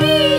baby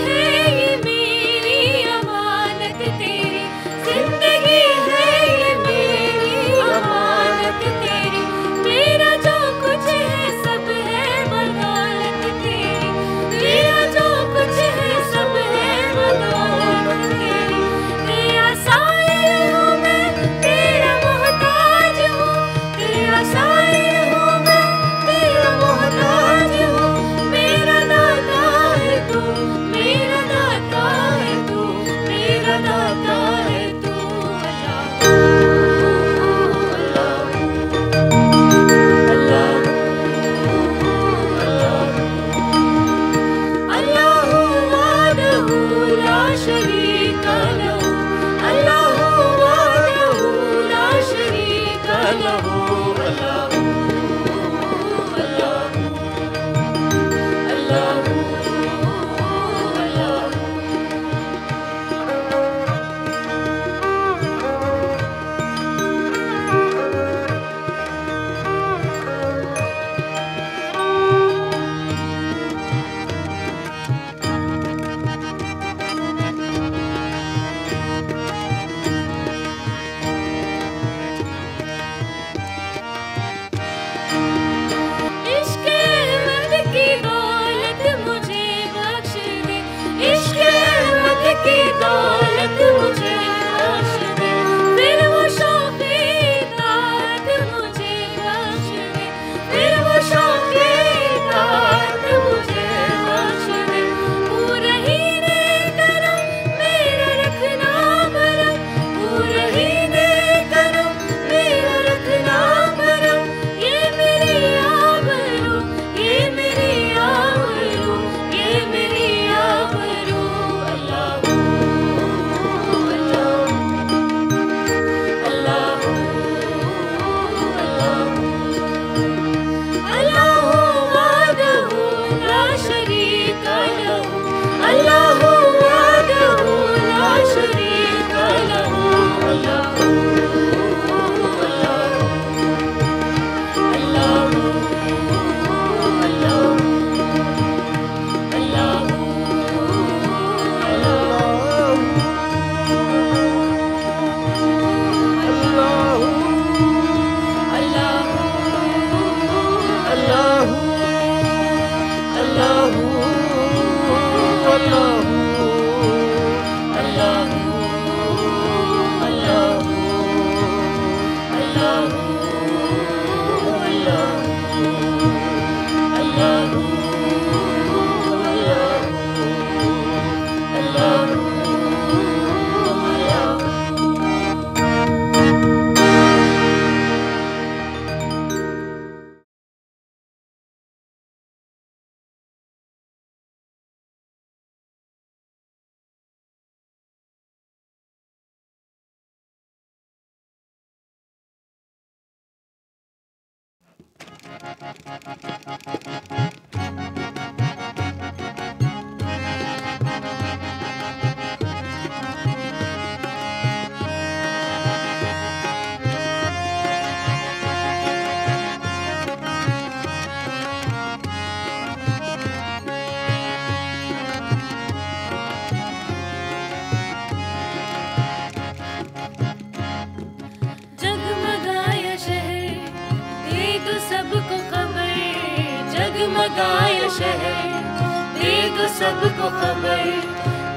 सबको खबर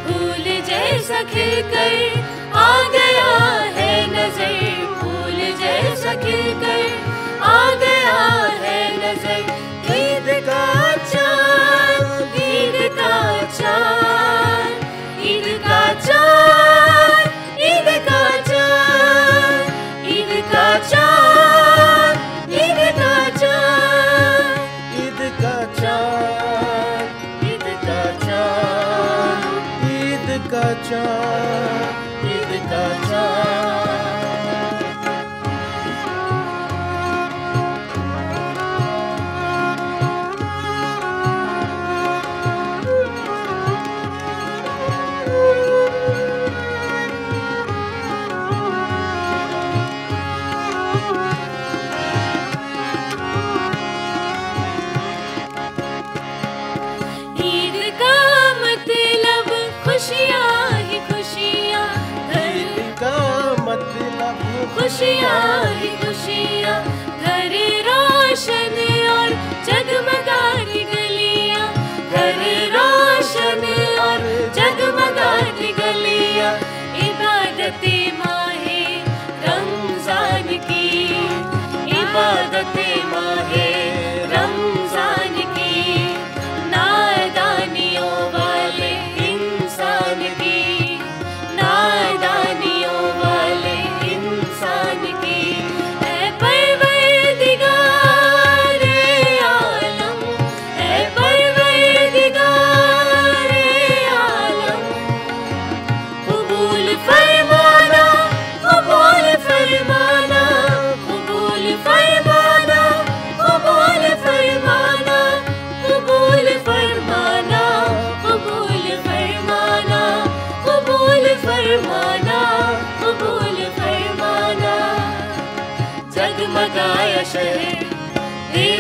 फूल जैसा खिल कर आ गया है नज़र फूल जैसा खिल कर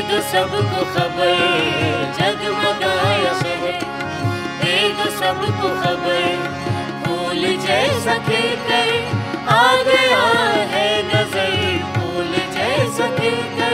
दो सबको खबर, जगमगाया शहर। दे दो सबको खबर, फूल जैसा खिल आ गया है नज़र। फूल जैसा खिल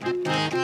Música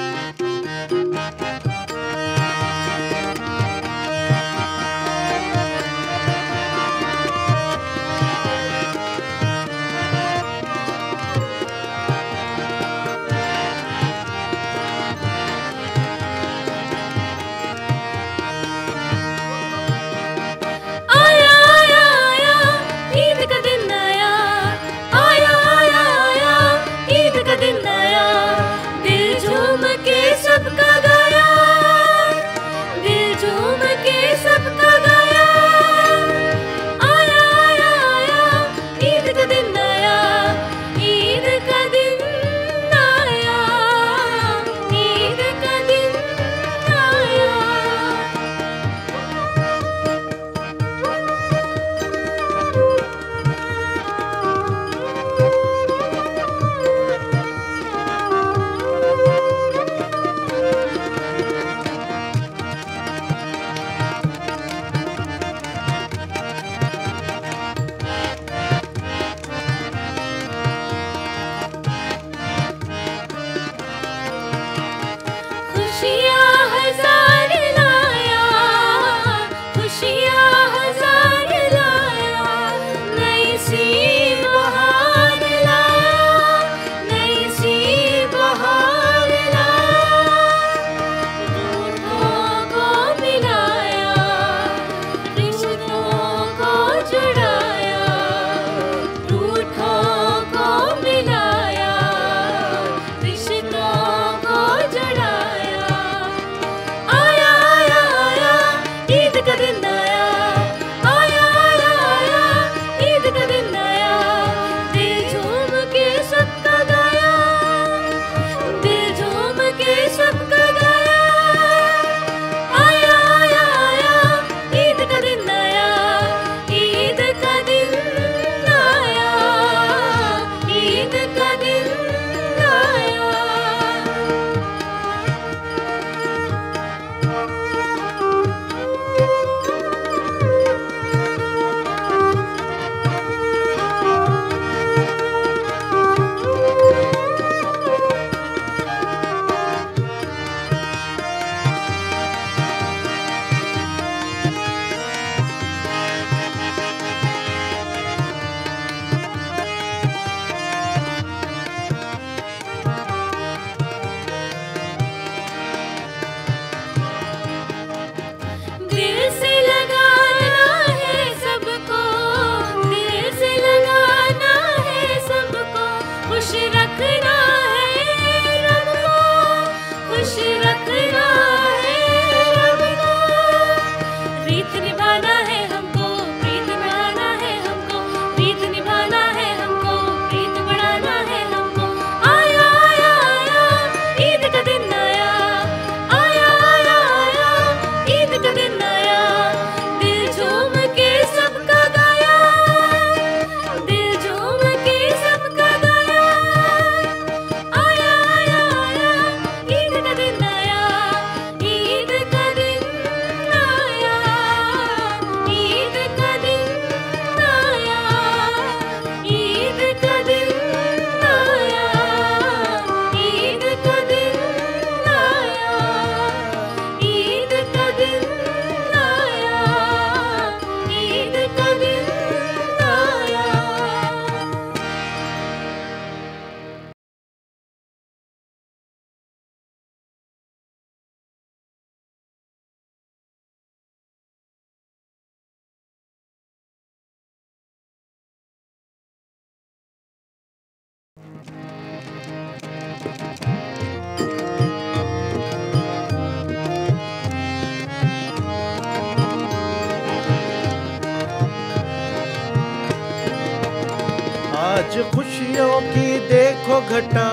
आज खुशियों की देखो घटा,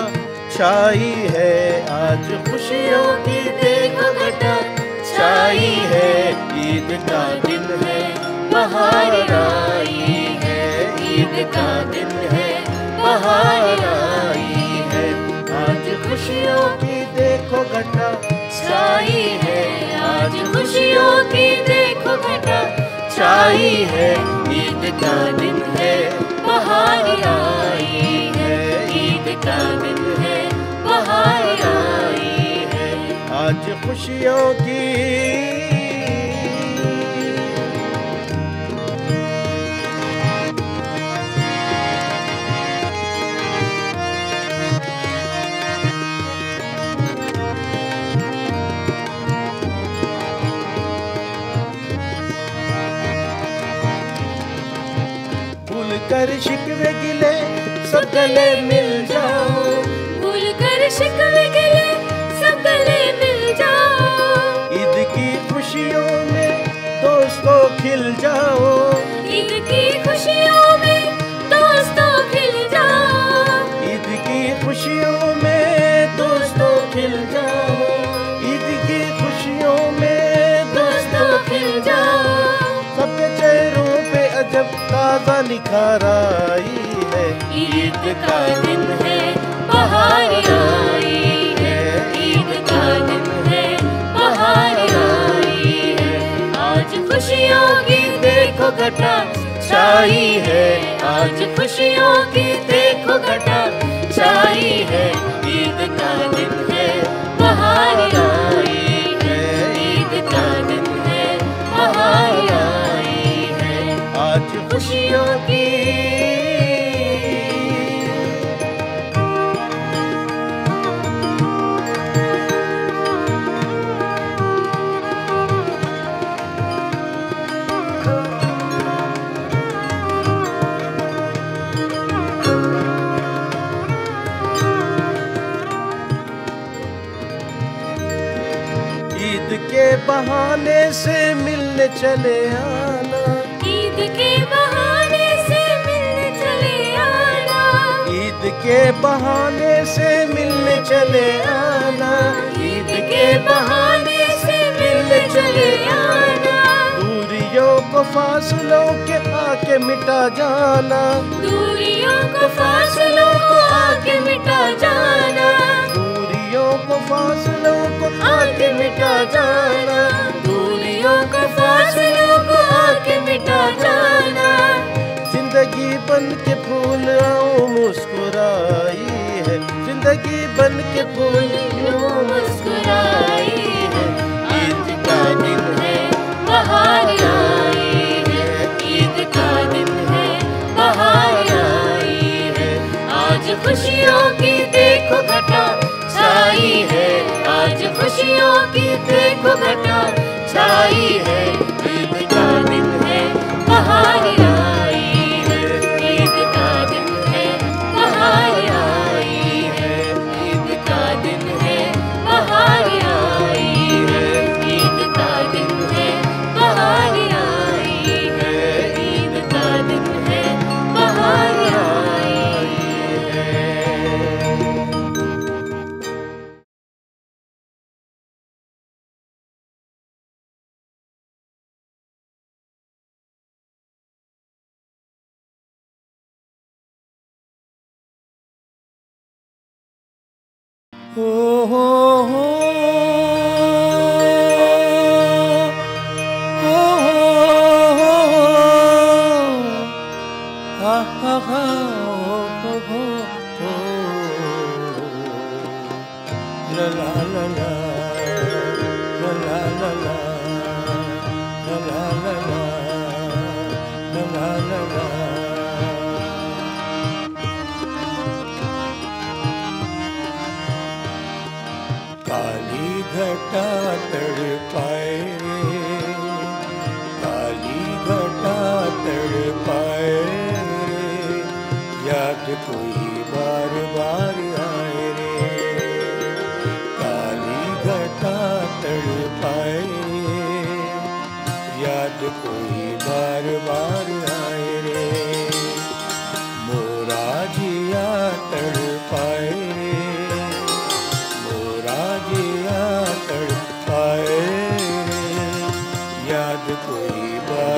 छाई है। आज खुशियों की देखो घटा, छाई है। ईद का दिन है, बहार आई है। ईद का दिन है बहार आई है। आज खुशियों की देखो घटा छाई है। आज खुशियों की देखो घटा छाई है। ईद का दिन है। बहार आई है। ईद का दिन है। बहार आई है। आज खुशियों की कर शिकवे गिले सकले मिल जाओ। भूल कर शिकवे गिले सकले मिल जाओ। ईद की खुशियों में दोस्तों खिल जाओ। ईद की खुशियों आई है। ईद का दिन है, बाहर आई है। ईद का दिन है, बाहर आई है। आज खुशियों की देखो घटा, छाई है। आज खुशियों की देखो घटा, छाई है। ईद का दिन है, बाहर ईद है। आज खुशियों की चले आना। ईद के बहाने से मिलने चले आना। ईद के बहाने से मिलने चले आना। ईद के बहाने से मिलने चले आना। दूरियों को फासलों के आके मिटा जाना। दूरियों को फासलों को आके मिटा जाना। दूरियों को फासलों को आके मिटा जाना। बन के फूल आओ मुस्कुराई है। ज़िंदगी बन के फूल मुस्कुराई है? दिन है है। है है। आज खुशियों की देखो घटा छाई है। आज खुशियों की देखो घटा छाई है। ईद का दिन है, बाहर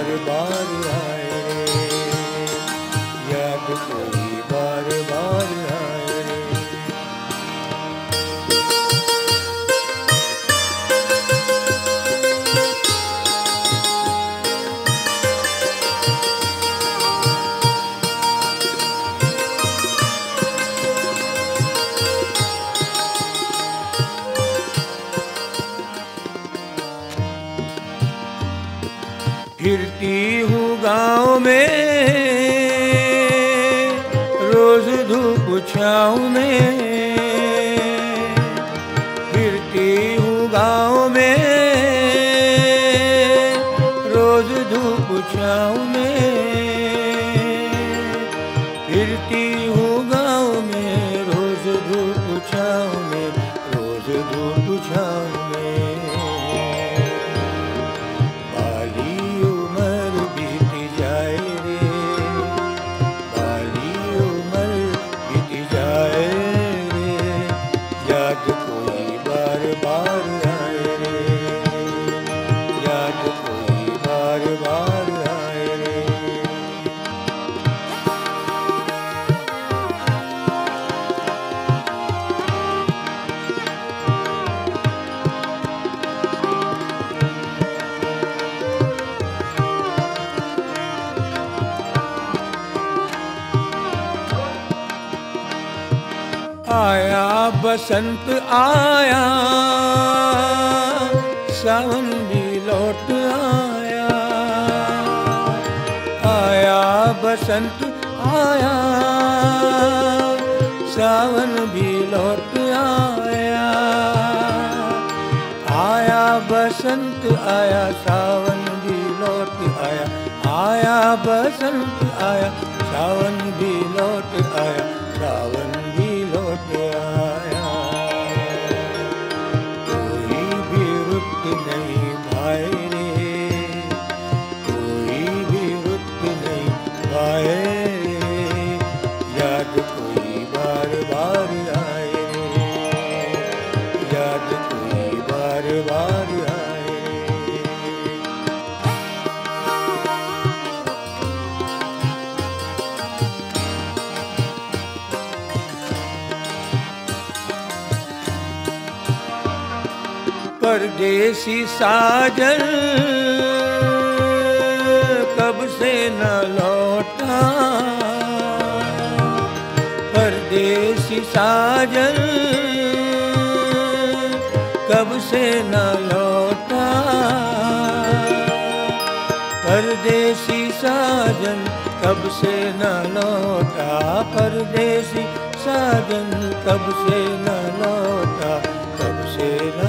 दरबार आए फिरती आया, बसंत आया, सावन भी लौट आया। आया, बसंत आया, सावन भी लौट आया। आया, बसंत आया, सावन भी लौट आया। आया, बसंत आया, सावन भी लौट आया, सावन भी परदेसी साजन कब से न लौटा? परदेसी साजन कब से न लौटा? परदेसी साजन कब से न लौटा? परदेसी साजन कब से न लौटा? कब से न